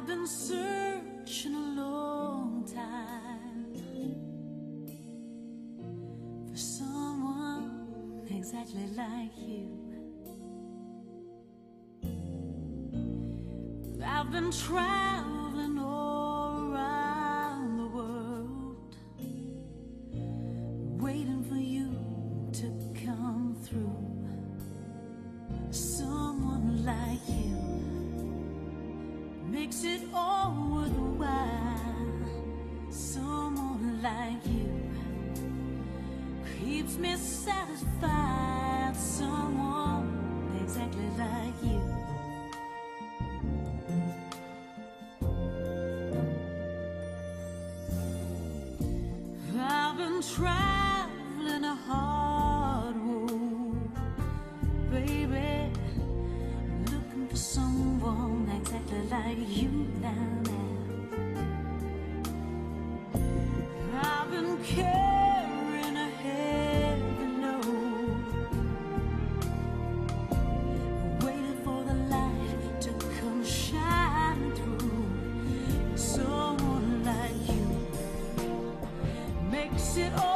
I've been searching a long time for someone exactly like you. I've been trying. dissatisfied someone exactly like you. I've been traveling a hard road, baby, looking for someone exactly like you now. sit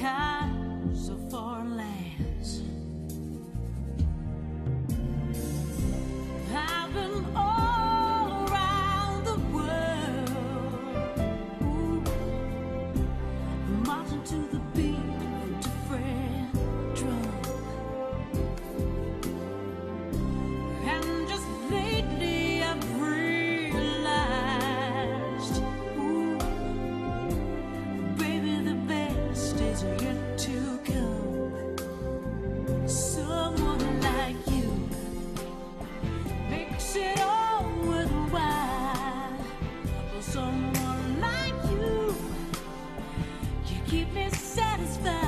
kind. keep me satisfied.